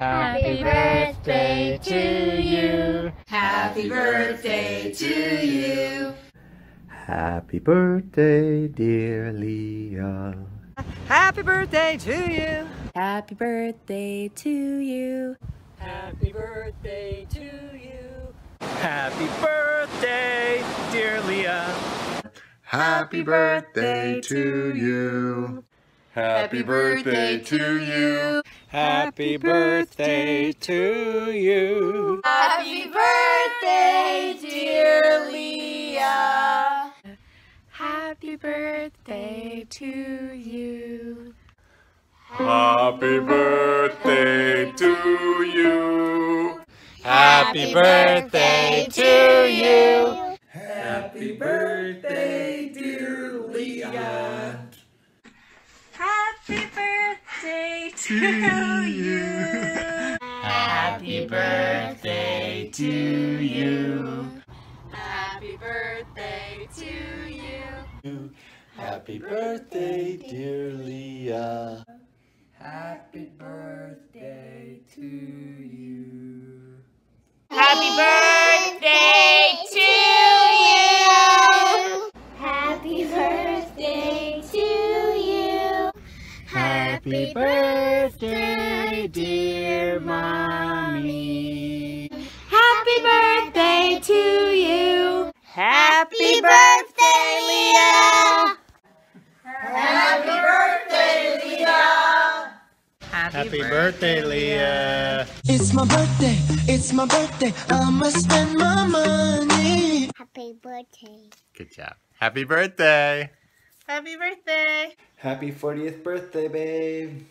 Happy birthday to you. Happy birthday to you. Happy birthday, dear Leah. Happy birthday to you. Happy birthday to you. Happy birthday to you. Happy birthday, dear Leah. Happy birthday to you. Happy birthday to you. Happy birthday to you. Happy birthday, dear Leah. Happy birthday to you. Happy birthday to you. Happy birthday to you. Happy birthday, dear Leah. Happy birthday to you. Happy birthday to you. Happy birthday to you. Happy birthday, dear Leah. Happy birthday to you. Happy birthday to you. Happy birthday to you. Happy birthday, dear mommy. Happy birthday to you. Happy birthday, Leah. Happy birthday, Leah. Happy birthday, Leah. It's my birthday, it's my birthday, I'ma spend my money. Happy birthday. Good job. Happy birthday. Happy birthday. Happy 40th birthday, babe.